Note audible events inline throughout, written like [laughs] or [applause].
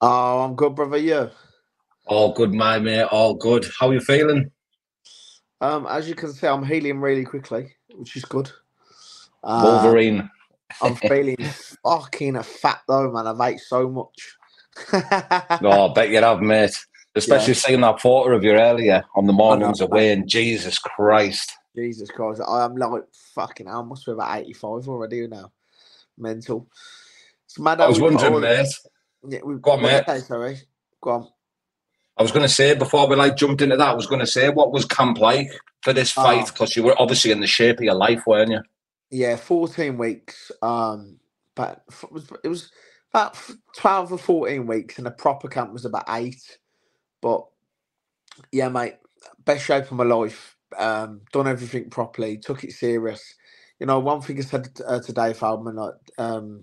Oh, I'm good, brother. You? All good, my mate. All good. How are you feeling? Um, as you can see, I'm healing really quickly, which is good. Uh, Wolverine. I'm [laughs] feeling fucking a fat though, man. I've ate so much. No, [laughs] I bet you have, mate. Especially seeing that photo of you earlier on the mornings know, away. And Jesus Christ. Jesus Christ, I am like fucking. I must be about 85 already now. Mental. It's mad. I was wondering, mate. Yeah, we've Go on, mate. you say, sorry. Go on. I was going to say before we like jumped into that, I was going to say what was camp like for this Oh. fight because you were obviously in the shape of your life, weren't you? Yeah, 14 weeks. Um, but it was, it was about 12 or 14 weeks, and the proper camp was about eight. But yeah, mate, best shape of my life. Um, done everything properly, took it serious. You know, one thing I said uh, to Dave Feldman, like, um,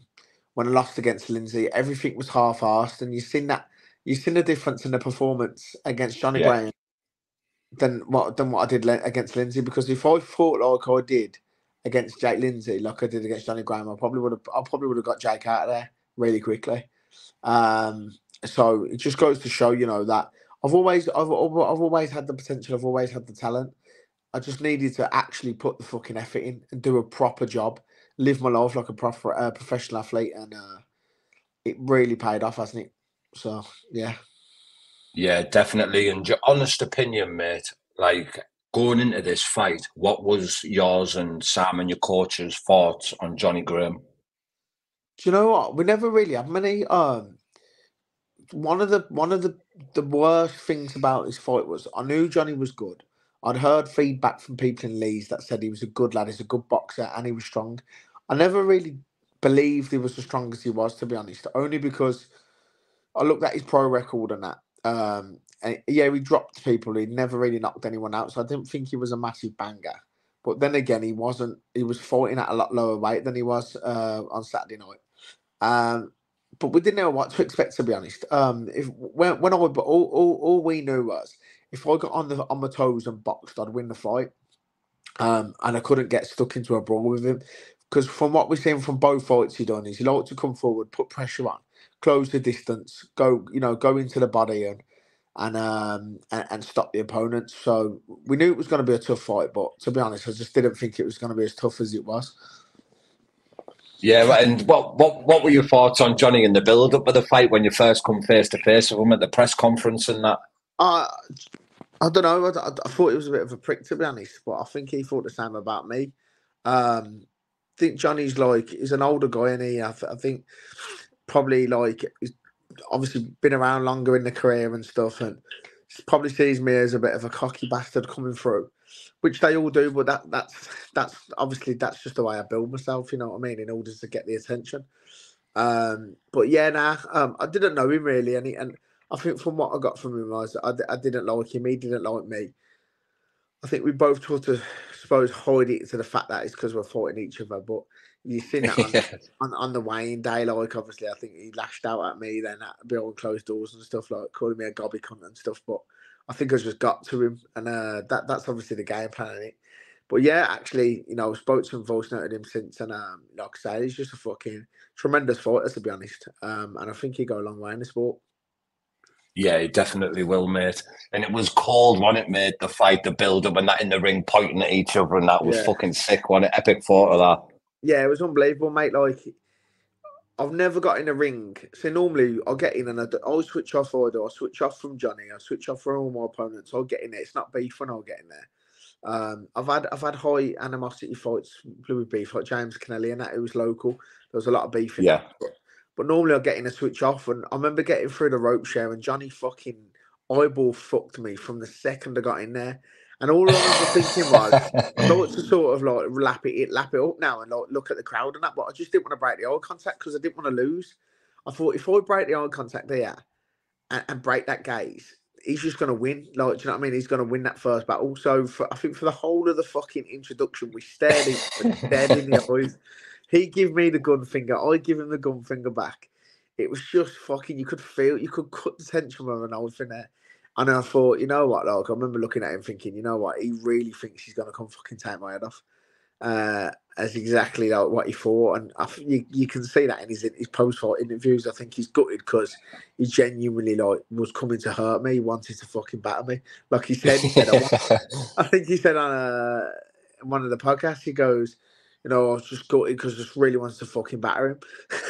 when I lost against Lindsay, everything was half-assed, and you've seen that. You've seen the difference in the performance against Johnny Yeah. Graham than what than what I did against Lindsay. Because if I fought like I did against Jake Lindsay, like I did against Johnny Graham, I probably would have I probably would have got Jake out of there really quickly. Um, so it just goes to show, you know, that I've always I've, I've I've always had the potential, I've always had the talent. I just needed to actually put the fucking effort in and do a proper job, live my life like a proper uh, professional athlete, and uh, it really paid off, hasn't it? So yeah. Yeah, definitely. And your honest opinion, mate, like going into this fight, what was yours and Sam and your coach's thoughts on Johnny Graham? Do you know what? We never really had many. Um, one of the one of the the worst things about this fight was I knew Johnny was good. I'd heard feedback from people in Leeds that said he was a good lad, he's a good boxer, and he was strong. I never really believed he was as strong as he was, to be honest. Only because I looked at his pro record and that. Um, and yeah, he dropped people. He never really knocked anyone out, so I didn't think he was a massive banger. But then again, he wasn't. He was fighting at a lot lower weight than he was uh, on Saturday night. Um, but we didn't know what to expect, to be honest. Um, if when when I but all, all all we knew was if I got on the on my toes and boxed, I'd win the fight. Um, and I couldn't get stuck into a brawl with him because from what we've seen from both fights he done is he liked to come forward, put pressure on, close the distance, go you know go into the body and and um and, and stop the opponent. So we knew it was going to be a tough fight, but to be honest, I just didn't think it was going to be as tough as it was. Yeah, and what what what were your thoughts on Johnny in the build up of the fight when you first come face to face with him at the press conference and that? Uh, I don't know. I, I, thought he was a bit of a prick, to be honest, but I think he thought the same about me. Um, think Johnny's like he's an older guy, and he I, I think probably like he's obviously been around longer in the career and stuff, and probably sees me as a bit of a cocky bastard coming through, which they all do. But that that's that's obviously that's just the way I build myself. You know what I mean? In order to get the attention. Um, but yeah, nah, um, I didn't know him really, and he, and I think from what I got from him was I, I didn't like him. He didn't like me. I think we both tried to, suppose, hide it to the fact that it's because we're fighting each other. But you seen [laughs] that on, Yeah. on, on the weighing day, like obviously, I think he lashed out at me then at behind closed doors and stuff, like calling me a gobby cunt and stuff. But I think I just got to him, and uh, that that's obviously the game plan. Innit? But yeah, actually, you know, spoke to him, voice noted him since, and um, like I say, he's just a fucking tremendous fighter, to be honest. Um, and I think he'd go a long way in the sport. Yeah, he definitely will, mate. And it was cold, wasn't it, made The fight, the build up, and that in the ring pointing at each other, and that was Yeah. fucking sick, it? Epic photo that. Yeah, it was unbelievable, mate. Like, I've never got in a ring. So normally I'll get in and I will switch off order. I'll switch off from Johnny. I'll switch off from all my opponents. I'll get in there. It's not beef when I'll get in there. Um, I've had I've had high animosity fights with beef like James Kennelly and that. It was local. There was a lot of beef in Yeah. that. But, normally I'll get in a switch off, and I remember getting through the rope share, and Johnny fucking eyeball fucked me from the second I got in there. And all I was thinking was, I [laughs] thought to sort of like lap it, lap it up now and like look at the crowd and that, but I just didn't want to break the eye contact because I didn't want to lose. I thought if I break the eye contact there and, and break that gaze, he's just going to win. Like, do you know what I mean? He's going to win that first battle. So for, I think for the whole of the fucking introduction, we stared, in, stared in the [laughs] eyes. He give me the gun finger, I give him the gun finger back. It was just fucking. You could feel, you could cut the tension with an old thing there. And I thought, you know what, like I remember looking at him thinking, you know what, he really thinks he's gonna come fucking take my head off. uh, as exactly like what he thought, and I, you you can see that in his his post fight interviews. I think he's gutted because he genuinely like was coming to hurt me. He wanted to fucking batter me, like he said. He said I, [laughs] I think he said on one of the podcasts, he goes, you know, I was just gutted because I just really wants to fucking batter him. [laughs]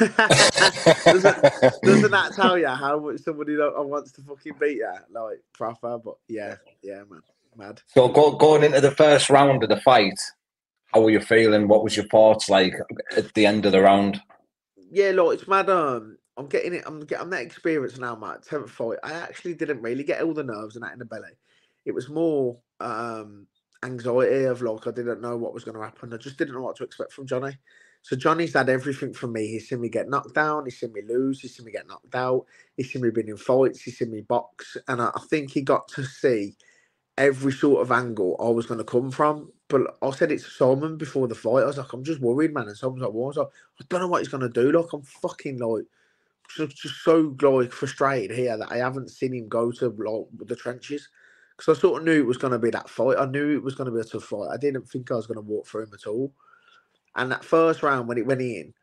doesn't, doesn't, that tell you how much somebody wants to fucking beat you? Like proper, but yeah, yeah, man, mad. So go, going into the first round of the fight, how were you feeling? What was your thoughts like at the end of the round? Yeah, look, it's mad. Um, I'm getting it. I'm getting that experience now, Matt. Tenth fight. I actually didn't really get all the nerves and that in the belly. It was more um anxiety of like I didn't know what was going to happen. I just didn't know what to expect from Johnny. So Johnny's had everything from me. He's seen me get knocked down. He's seen me lose. He's seen me get knocked out. He's seen me been in fights. He's seen me box, and I, I think he got to see every sort of angle I was going to come from. But I said it to Simon before the fight. I was like, I'm just worried, man. And Simon's like, what? I, like, I don't know what he's going to do. Like, I'm fucking like, just, just so like frustrated here that I haven't seen him go to like the trenches. Because I sort of knew it was going to be that fight. I knew it was going to be a tough fight. I didn't think I was going to walk through him at all. And that first round when it went in,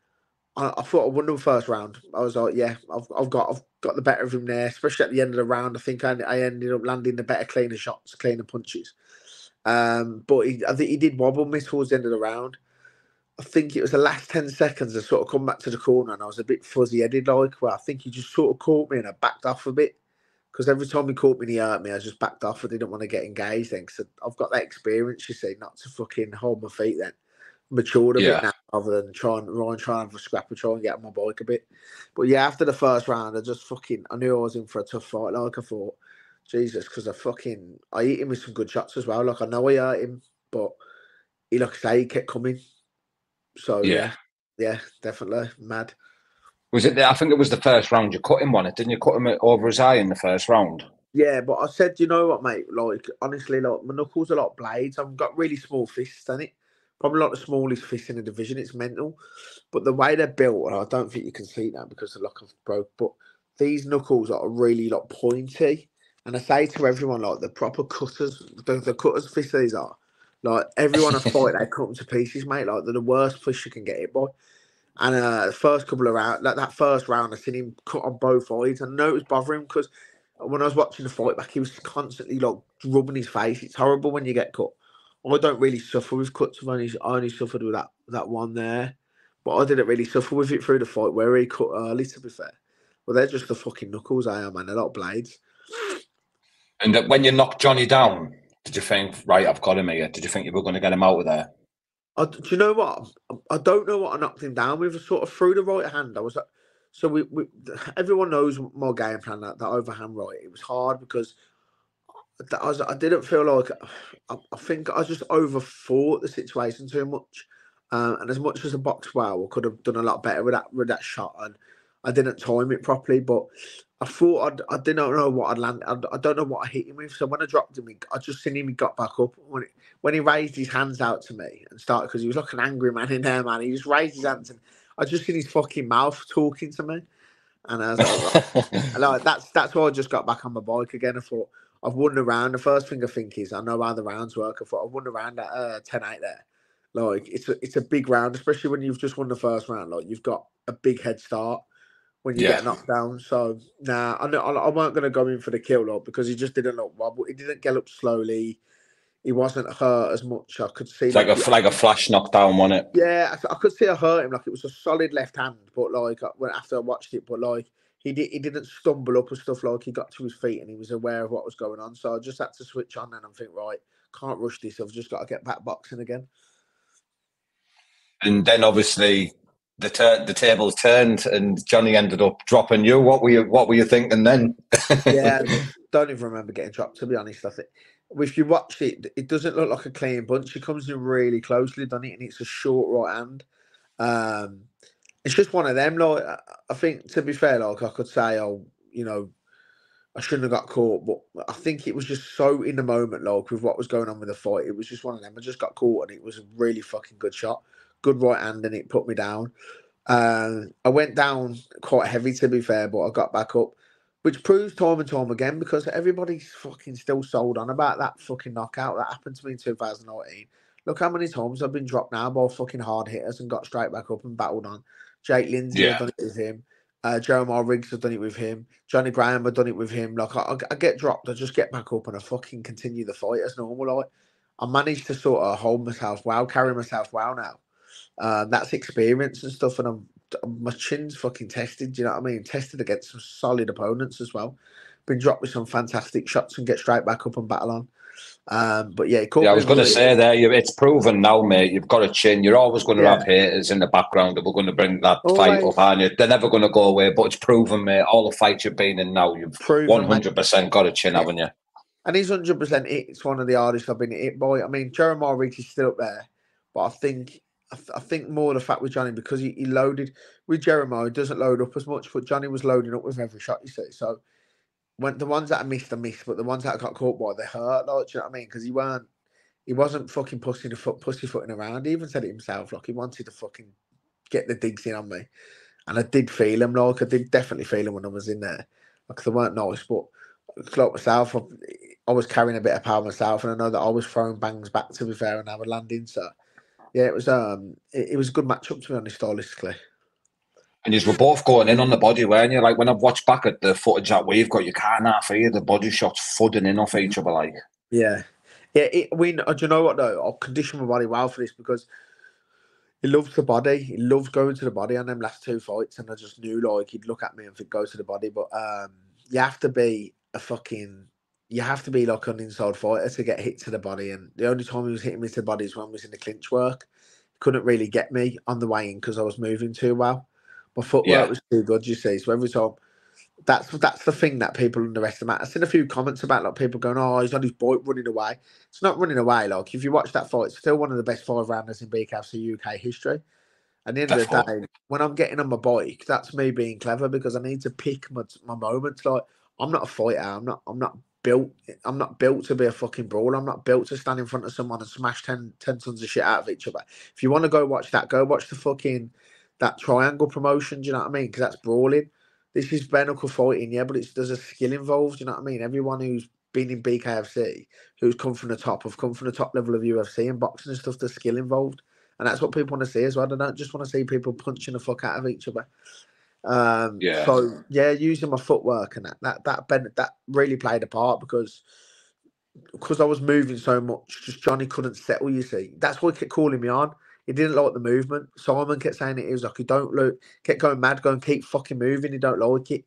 I, I thought I won the first round. I was like, yeah, I've, I've got I've got the better of him there, especially at the end of the round. I think I, I ended up landing the better, cleaner shots, cleaner punches. Um, but he, I think he did wobble me towards the end of the round. I think it was the last 10 seconds I sort of come back to the corner and I was a bit fuzzy headed, like, where I think he just sort of caught me and I backed off a bit. Because every time he caught me and he hurt me, I just backed off. I didn't want to get engaged then. Because I've got that experience, you see, not to fucking hold my feet then. Matured a yeah. bit now rather than trying, trying, trying for scrap or try and get on my bike a bit. But yeah, after the first round, I just fucking, I knew I was in for a tough fight. Like I thought, Jesus, because I fucking I hit him with some good shots as well. Like I know I hurt him, but he like I say he kept coming. So yeah, yeah, yeah definitely mad. Was it? The, I think it was the first round. You cut him on it, didn't you? Cut him over his eye in the first round. Yeah, but I said, you know what, mate? Like honestly, like my knuckles are like blades. I've got really small fists, and it probably not the smallest fist in the division. It's mental, but the way they're built, and I don't think you can see that because the lock of broke. But these knuckles are really like pointy and I say to everyone, like the proper cutters, the, the cutters fish these are, like everyone I fight, they [laughs] cut them to pieces, mate. Like they're the worst fish you can get hit by. And uh, the first couple of rounds, like that first round, I seen him cut on both eyes. I know it was bothering because when I was watching the fight back, he was constantly like rubbing his face. It's horrible when you get cut. I don't really suffer with cuts. I've only, I only suffered with that that one there, but I didn't really suffer with it through the fight where he cut early. To be fair, well, they're just the fucking knuckles I am, man. They're not blades. And when you knocked Johnny down, did you think, right, I've got him here? Did you think you were going to get him out of there? I, do you know what? I don't know what I knocked him down with. Sort of through the right hand. I was like, so we, we [laughs] everyone knows my game plan that that overhand right. It was hard because I, was, I didn't feel like [sighs] I, I think I just overthought the situation too much. Um, and as much as a box well, I could have done a lot better with that with that shot, and I didn't time it properly. But I thought I'd, I didn't know what I'd land. I, I, don't know what I hit him with. So when I dropped him, I just seen him. He got back up when it, when he raised his hands out to me and started because he was like an angry man in there, man. He just raised his hands and I just seen his fucking mouth talking to me, and I was like, like [laughs] that's that's why I just got back on my bike again. I thought I've won the round. The first thing I think is I know how the rounds work. I thought I've won the round at uh, 10-8 there. Like it's a it's a big round, especially when you've just won the first round. Like you've got a big head start when you yeah. get knocked down. So nah, I, I weren't going to go in for the kill up because he just didn't look wobble. He didn't get up slowly. He wasn't hurt as much. I could see it's like, like a like a flash knockdown on it. Yeah, I, I, could see I hurt him. Like it was a solid left hand, but like uh, when after I watched it, but like he did he didn't stumble up and stuff. Like he got to his feet and he was aware of what was going on. So I just had to switch on and I think right, can't rush this. I've just got to get back boxing again. And then obviously the tur- the tables turned and Johnny ended up dropping you. What were you What were you thinking then? [laughs] yeah, don't even remember getting dropped. To be honest, I think if you watch it, it doesn't look like a clean bunch. He comes in really closely, doesn't it? And it's a short right hand. Um, it's just one of them. Like I think, to be fair, like I could say, oh, you know, I shouldn't have got caught, but I think it was just so in the moment, like with what was going on with the fight. It was just one of them. I just got caught, and it was a really fucking good shot good right hand and it put me down. Um, I went down quite heavy to be fair, but I got back up, which proves time and time again because everybody's fucking still sold on about that fucking knockout that happened to me in 2019. Look how many times I've been dropped now by fucking hard hitters and got straight back up and battled on. Jake Lindsay, Yeah. I've done it with him. Uh, Jeremiah Riggs, I've done it with him. Johnny Graham, I've done it with him. Like, I, I get dropped, I just get back up and I fucking continue the fight as normal. Like, I managed to sort of hold myself well, carry myself well now. Um, that's experience and stuff, and I'm my chin's fucking tested. Do you know what I mean? Tested against some solid opponents as well. Been dropped with some fantastic shots and get straight back up and battle on. Um, but yeah, Yeah, I was going to say there, it's proven now, mate. You've got a chin. You're always going to Yeah. have haters in the background that we're going to bring that fight up, aren't you? They're never going to go away. But it's proven, mate. All the fights you've been in now, you've proven, hundred percent got a chin, Yeah. haven't you? and he's hundred percent. It's one of the hardest I've been hit by. I mean, Jeremiah Riggs is still up there, but I think I, th- I think more the fact with Johnny because he, he loaded with Jeremiah, doesn't load up as much, but Johnny was loading up with every shot. You see, so when the ones that I missed, I missed, but the ones that I got caught by, they hurt. Like, you know what I mean? Because he weren't. He wasn't fucking pussy the foot, pussyfooting around. He even said it himself. Like he wanted to fucking get the digs in on me, and I did feel him. Like I did definitely feel him when I was in there. Like they weren't nice, but like myself, I, I was carrying a bit of power myself, and I know that I was throwing bangs back to be fair, and I was landing. So yeah, it was um, it, it was a good matchup to be honest, stylistically. And you were both going in on the body, weren't you? Like when I've watched back at the footage that we've got, you can't half hear the body shots fudding in off each other. Like, Yeah, yeah. It, we, kn- do you know what though? I'll condition my body well for this because he loves the body. He loves going to the body on them last two fights, and I just knew like he'd look at me and think go to the body. But um, you have to be a fucking. You have to be like an inside fighter to get hit to the body, and the only time he was hitting me to the body is when I was in the clinch work. He couldn't really get me on the way in because I was moving too well. My footwork Yeah. was too good, you see. So every time that's that's the thing that people underestimate. I've seen a few comments about like people going, "Oh, he's on his bike running away." It's not running away. Like if you watch that fight, it's still one of the best five rounders in BKFC UK history. At the end of the day, when I'm getting on my bike, that's me being clever because I need to pick my my moments. Like I'm not a fighter. I'm not. I'm not built. I'm not built to be a fucking brawler. I'm not built to stand in front of someone and smash 10, 10 tons of shit out of each other. If you want to go watch that, go watch the fucking that triangle promotion. Do you know what I mean? Because that's brawling. This is bare knuckle fighting, yeah, but it's there's a skill involved. Do You know what I mean? Everyone who's been in BKFC, who's come from the top, have come from the top level of UFC and boxing and stuff. There's skill involved, and that's what people want to see as well. They don't just want to see people punching the fuck out of each other. Um, Yeah. So yeah, using my footwork and that that that ben- that really played a part because because I was moving so much, just Johnny couldn't settle. You see, that's why he kept calling me on. He didn't like the movement. Simon kept saying it. He was like, "You don't look." Kept going mad, going, "Keep fucking moving." He don't like it.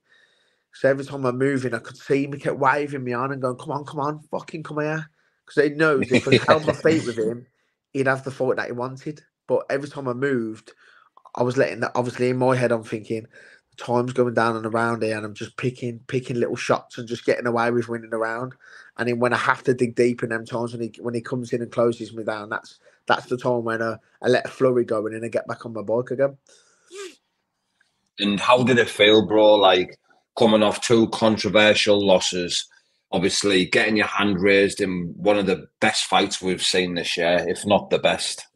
So every time I'm moving, I could see him. He kept waving me on and going, "Come on, come on, fucking come here," because he knows if I held my [laughs] feet with him, he'd have the fight that he wanted. But every time I moved, I was letting that. Obviously, in my head, I'm thinking, time's going down and around here, and I'm just picking, picking little shots and just getting away with winning around. And then when I have to dig deep in them times when he when he comes in and closes me down, that's that's the time when uh, I let a flurry go and then I get back on my bike again. and how did it feel, bro? Like coming off two controversial losses, obviously getting your hand raised in one of the best fights we've seen this year, if not the best.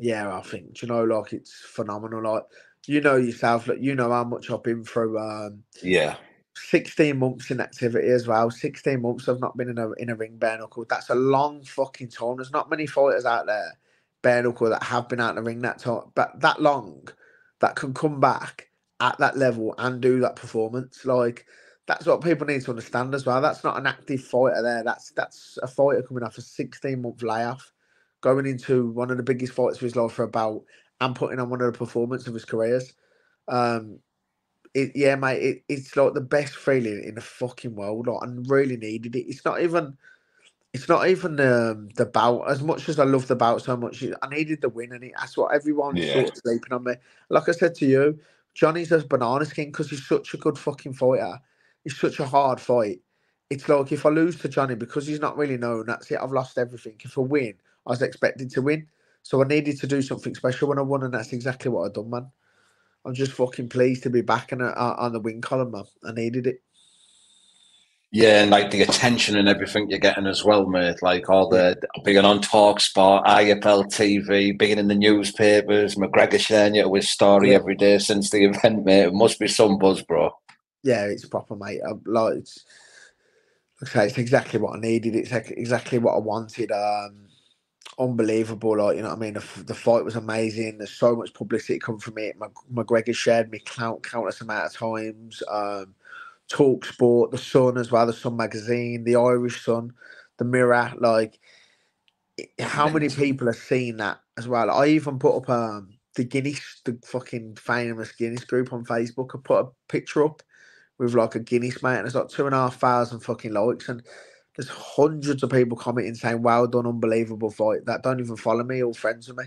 Yeah, I think do you know, like it's phenomenal. Like you know yourself, like you know how much I've been through. Um, Yeah, 16 months in activity as well. 16 months I've not been in a in a ring bare knuckle. That's a long fucking time. There's not many fighters out there bare knuckle that have been out in the ring that time, but that long that can come back at that level and do that performance. Like that's what people need to understand as well. That's not an active fighter there. That's that's a fighter coming off a 16 month layoff, going into one of the biggest fights of his life for about and putting on one of the performance of his careers. Um, it, yeah, mate, it, it's like the best feeling in the fucking world. Like, I really needed it. It's not even, it's not even um, the bout. As much as I love the bout so much, I needed the win, and it, that's what everyone's Yeah. sort of sleeping on me. Like I said to you, Johnny's a banana skin because he's such a good fucking fighter. It's such a hard fight. It's like if I lose to Johnny because he's not really known, that's it. I've lost everything. If I win, I was expected to win. So I needed to do something special when I won, and that's exactly what I've done, man. I'm just fucking pleased to be back in a, on the win column, man. I needed it. yeah, and like the attention and everything you're getting as well, mate. Like all the being on Talk Sport, IFL TV, being in the newspapers, McGregor sharing you his story Yeah. every day since the event, mate. It must be some buzz, bro. Yeah, it's proper, mate. I, like it's, say, it's exactly what I needed. It's ex- exactly what I wanted. Um, unbelievable. Like you know, what I mean, the, the fight was amazing. There's so much publicity coming from it. McGregor shared me count countless amount of times. Um, Talk Sport, the Sun as well, the Sun magazine, the Irish Sun, the Mirror. Like, how many people have seen that as well? I even put up um the Guinness, the fucking famous Guinness group on Facebook. I put a picture up with like a Guinness mate, and it's like two and a half thousand fucking likes, and there's hundreds of people commenting saying, "Well done, unbelievable fight." That don't even follow me, all friends with me.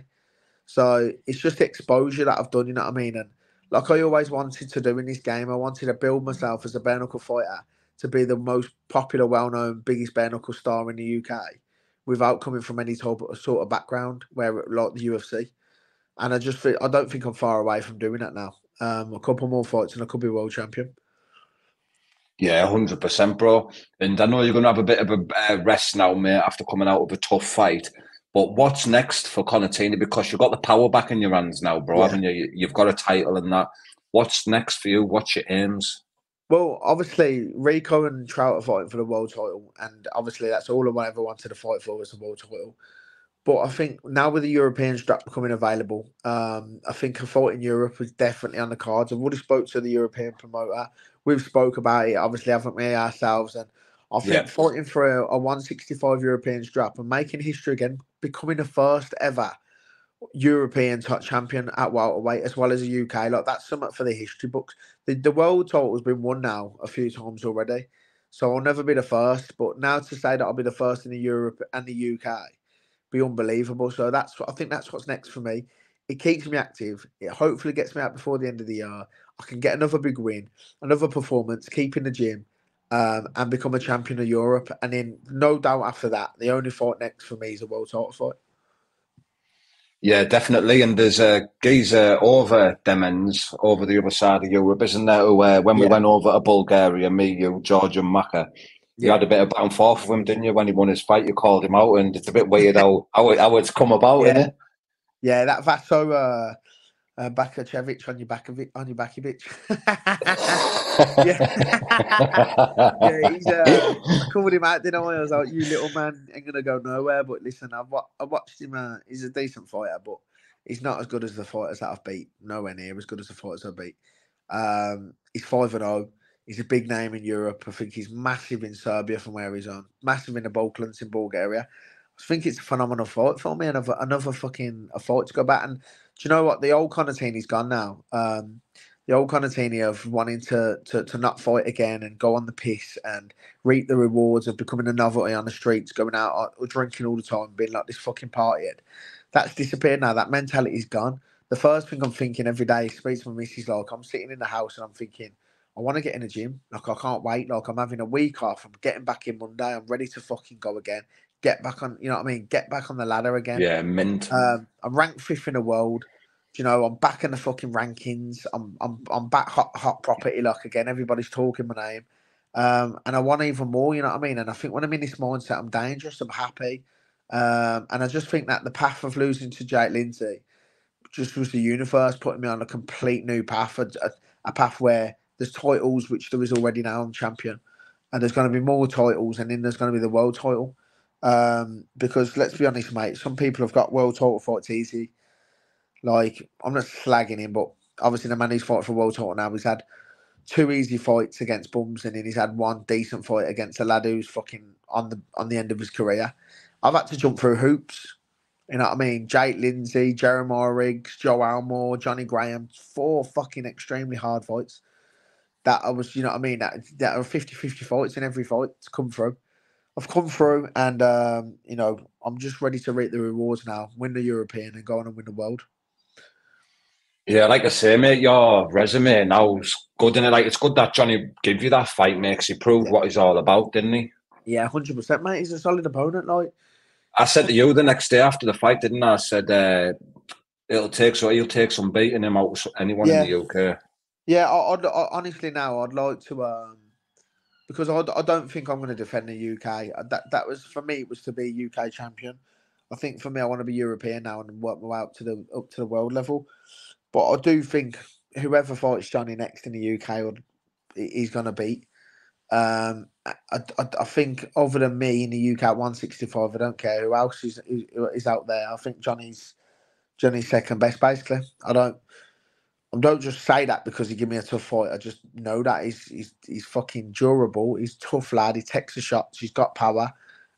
So it's just exposure that I've done. You know what I mean? And like I always wanted to do in this game, I wanted to build myself as a bare knuckle fighter to be the most popular, well-known, biggest bare knuckle star in the UK, without coming from any sort of background where like the UFC. And I just feel, I don't think I'm far away from doing that now. Um, a couple more fights and I could be world champion. Yeah, hundred percent, bro. And I know you're going to have a bit of a uh, rest now, mate, after coming out of a tough fight. But what's next for Conatini? Because you've got the power back in your hands now, bro, yeah. haven't you? You've got a title and that. What's next for you? What's your aims? Well, obviously, Rico and Trout are fighting for the world title, and obviously that's all I ever wanted to fight for was the world title. But I think now with the European strap becoming available, um, I think a fight in Europe is definitely on the cards. I've already spoke to the European promoter. We've spoke about it, obviously, haven't we, ourselves? And I think yeah. fighting for a, a 165 European strap and making history again, becoming the first ever European top champion at welterweight as well as the UK. Like that's something for the history books. The, the world title has been won now a few times already. So I'll never be the first. But now to say that I'll be the first in the Europe and the UK be unbelievable. So that's I think that's what's next for me. It keeps me active. It hopefully gets me out before the end of the year. I can get another big win, another performance, keep in the gym, um, and become a champion of Europe. And then, no doubt, after that, the only fight next for me is a world title fight. Yeah, definitely. And there's a geezer over Demens over the other side of Europe, isn't there? Who, uh, when we yeah. went over to Bulgaria, me, you, George, and Maka, you yeah. had a bit of back and forth with him, didn't you? When he won his fight, you called him out, and it's a bit weird how how, it, how it's come about, yeah. Yeah, that Vaso uh, uh, Bakocevic on your back of it, on your backy bitch. [laughs] yeah, [laughs] yeah he's, uh, I called him out, didn't I? I was like, "You little man ain't gonna go nowhere." But listen, I've I watched him. Uh, he's a decent fighter, but he's not as good as the fighters that I've beat. Nowhere near as good as the fighters I've beat. Um, he's five and zero. Oh. He's a big name in Europe. I think he's massive in Serbia from where he's on. Massive in the Balkans in Bulgaria. I think it's a phenomenal fight for me. Another another fucking a fight to go back. And do you know what? The old Conatini's gone now. Um, the old Conatini of wanting to, to to not fight again and go on the piss and reap the rewards of becoming a novelty on the streets, going out or uh, drinking all the time, being like this fucking partyhead. That's disappeared now. That mentality's gone. The first thing I'm thinking every day, speaks to my missus, like I'm sitting in the house and I'm thinking, I want to get in the gym. Like I can't wait. Like I'm having a week off. I'm getting back in Monday. I'm ready to fucking go again. Get back on. You know what I mean? Get back on the ladder again. Yeah, mint. Um, I'm ranked fifth in the world. You know, I'm back in the fucking rankings. I'm I'm I'm back hot hot property. Like again, everybody's talking my name. Um, and I want even more. You know what I mean? And I think when I'm in this mindset, I'm dangerous. I'm happy. Um, and I just think that the path of losing to Jake Lindsay just was the universe putting me on a complete new path, a, a, a path where there's titles which there is already now. I'm champion, and there's going to be more titles, and then there's going to be the world title. Um, because let's be honest, mate, some people have got world title fights easy. Like I'm not slagging him, but obviously the man who's fought for world title now, he's had two easy fights against bums, and then he's had one decent fight against a lad who's fucking on the on the end of his career. I've had to jump through hoops. You know what I mean? Jake Lindsay, Jeremiah Riggs, Joe Almore, Johnny Graham, four fucking extremely hard fights that I was, you know what I mean? That, that are 50 50 fights in every fight to come through. I've come through and, um, you know, I'm just ready to reap the rewards now, win the European and go on and win the world. Yeah, like I say, mate, your resume now is good, and it? Like, it's good that Johnny gave you that fight, mate, because he proved what he's all about, didn't he? Yeah, 100%, mate. He's a solid opponent, like. I said to you the next day after the fight, didn't I? I said, uh, it'll take so he'll take some beating him out anyone yeah. in the UK. Yeah, I, I'd, I, honestly now I'd like to um because I, I don't think I'm going to defend the UK. Uh, that that was for me. It was to be UK champion. I think for me, I want to be European now and work my way up to the up to the world level. But I do think whoever fights Johnny next in the UK, would, he's going to beat. Um, I, I, I, think other than me in the UK at 165, I don't care who else is is out there. I think Johnny's Johnny's second best, basically. I don't I don't just say that because he give me a tough fight. I just know that he's he's, he's fucking durable. He's tough lad. He takes the shots. He's got power,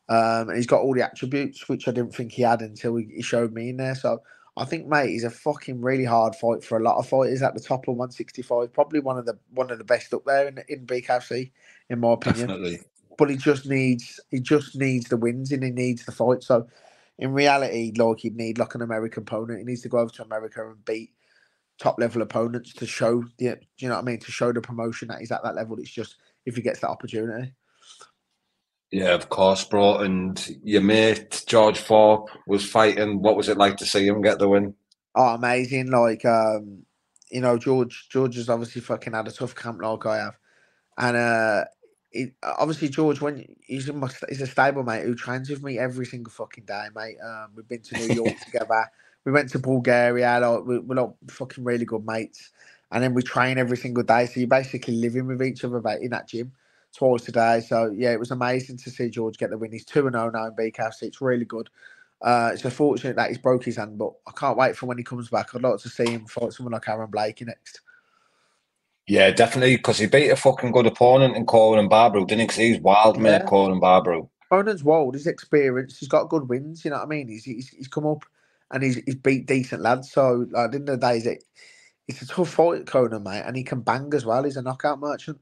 um, and he's got all the attributes which I didn't think he had until he, he showed me in there. So I think, mate, he's a fucking really hard fight for a lot of fighters at the top of 165. Probably one of the one of the best up there in in BKFC, in my opinion. Definitely. But he just needs he just needs the wins and he needs the fight. So in reality, like he'd need like an American opponent. He needs to go over to America and beat top level opponents to show the do you know what I mean to show the promotion that he's at that level. It's just if he gets that opportunity. Yeah, of course, bro. And your mate George Thorpe was fighting. What was it like to see him get the win? Oh, amazing! Like, um, you know, George George has obviously fucking had a tough camp like I have, and uh, it, obviously George when he's my, he's a stable mate who trains with me every single fucking day, mate. Um, we've been to New York [laughs] together we went to Bulgaria. Like, we, we're not fucking really good mates, and then we train every single day. So you're basically living with each other in that gym twice a day. So yeah, it was amazing to see George get the win. He's two and zero oh now in BKFC. It's really good. Uh, it's unfortunate that he's broke his hand, but I can't wait for when he comes back. I'd like to see him fight someone like Aaron Blakey next. Yeah, definitely, because he beat a fucking good opponent in Conan Barbaro, didn't he? he's wild, yeah. mate, Conan Barbaro. Conan's wild. He's experienced. He's got good wins. You know what I mean? He's he's, he's come up and he's, he's beat decent lads. So like, at the end of the day, it, it's a tough fight, Conan, mate, and he can bang as well. He's a knockout merchant,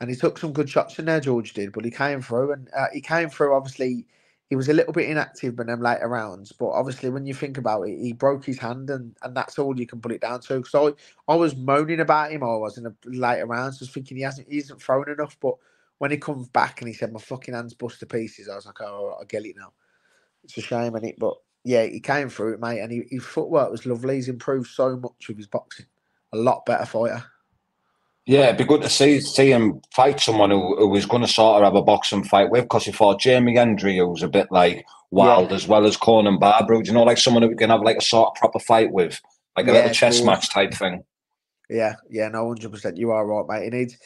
and he took some good shots in there. George did, but he came through, and uh, he came through. Obviously, he was a little bit inactive in them later rounds, but obviously, when you think about it, he broke his hand, and, and that's all you can put it down to. So I, I was moaning about him. I was in the later rounds, just thinking he hasn't he hasn't thrown enough, but. When he comes back and he said my fucking hands bust to pieces, I was like, "Oh, I get it now." It's a shame, and it, but yeah, he came through it, mate, and he, his footwork was lovely. He's improved so much with his boxing. A lot better fighter. Yeah, it'd be good to see see him fight someone who, who was going to sort of have a boxing fight with, because he fought Jamie Hendry, who was a bit like wild, yeah. as well as Conan Barbaro. Do you know, like someone who can have like a sort of proper fight with, like a yeah, little chess match type thing. Yeah, yeah, no, hundred percent. You are right, mate. He needs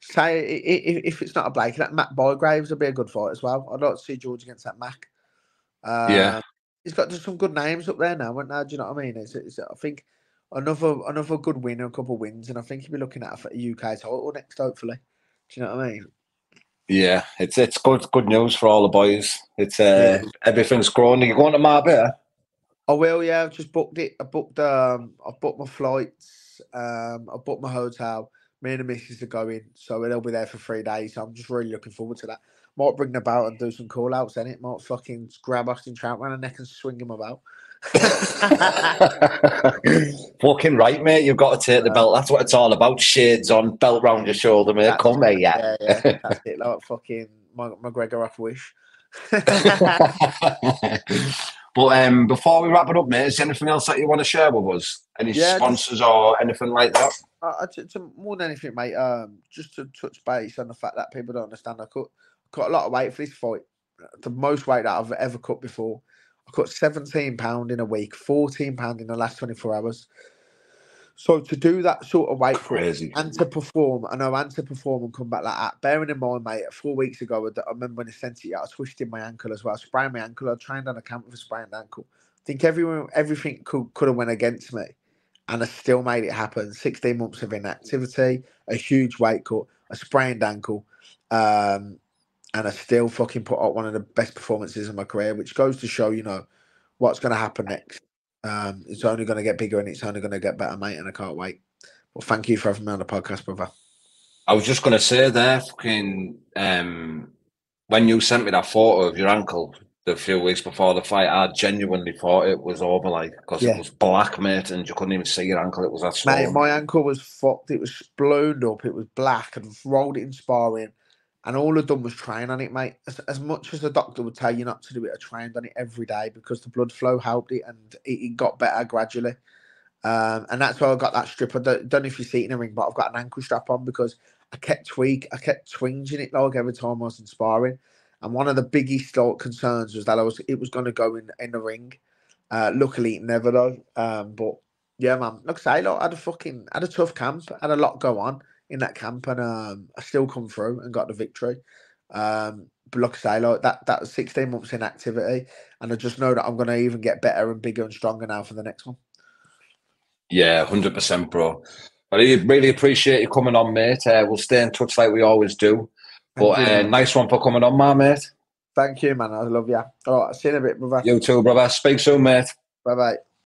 say if it's not a Blake, that Matt Bygraves would be a good fight as well. I'd like to see George against that Mac. yeah, um, he's got some good names up there now. Now, do you know what I mean? It's, it's I think another another good win, a couple of wins, and I think he'll be looking at a UK title next, hopefully. Do you know what I mean? Yeah, it's it's good good news for all the boys. It's uh, yeah. everything's growing. Are you going to Marbella? I will. Yeah, I've just booked it. I booked um, I've booked my flights. Um, I booked my hotel. Me and the missus are going, so they'll be there for three days. So I'm just really looking forward to that might bring them about and do some call outs in it. Might fucking grab Austin Trout around the neck and swing him about. [laughs] fucking right, mate. You've got to take the belt. That's what it's all about. Shades on, belt round your shoulder, mate. That's Come here, yeah. yeah, yeah. [laughs] That's it. Like fucking McGregor off wish. [laughs] but um, before we wrap it up, mate, is there anything else that you want to share with us? Any yeah, sponsors just, or anything like that? Uh, to, to, more than anything, mate, um, just to touch base on the fact that people don't understand, I could cut a lot of weight for this fight. The most weight that I've ever cut before. I cut 17 pound in a week, 14 pound in the last 24 hours. So to do that sort of weight Crazy. and to perform, I know, and to perform and come back like that. Bearing in mind, mate, four weeks ago, I remember when I sent it, out, I twisted my ankle as well. I sprained my ankle. I trained on a camp with a sprained ankle. I think everyone, everything could could have went against me, and I still made it happen. 16 months of inactivity, a huge weight cut, a sprained ankle. Um, and I still fucking put up one of the best performances of my career, which goes to show, you know, what's going to happen next. Um, it's only going to get bigger and it's only going to get better, mate, and I can't wait. Well, thank you for having me on the podcast, brother. I was just going to say there, fucking, um, when you sent me that photo of your ankle the few weeks before the fight, I genuinely thought it was over, like, because yeah. it was black, mate, and you couldn't even see your ankle. It was that swollen. Mate, my ankle was fucked. It was blown up. It was black and rolled it in sparring and all I've done was train on it, mate. As, as much as the doctor would tell you not to do it, I trained on it every day because the blood flow helped it and it, it got better gradually. Um, and that's why I got that strip. I don't, don't know if you see it in the ring, but I've got an ankle strap on because I kept tweak, I kept twinging it like every time I was in sparring. And one of the biggest concerns was that I was it was going to go in in the ring. Uh, luckily, never though. Um, but yeah, man, look, say, look, I had a fucking had a tough camp, had a lot go on in that camp, and um, I still come through and got the victory. Um, but like I say, like that that was 16 months in activity, and I just know that I'm going to even get better and bigger and stronger now for the next one. Yeah, hundred percent, bro. I really appreciate you coming on, mate. Uh, we'll stay in touch like we always do. But uh, nice one for coming on, my mate. Thank you, man. I love you. All right, see you in a bit, brother. You too, brother. Speak soon, mate. Bye bye.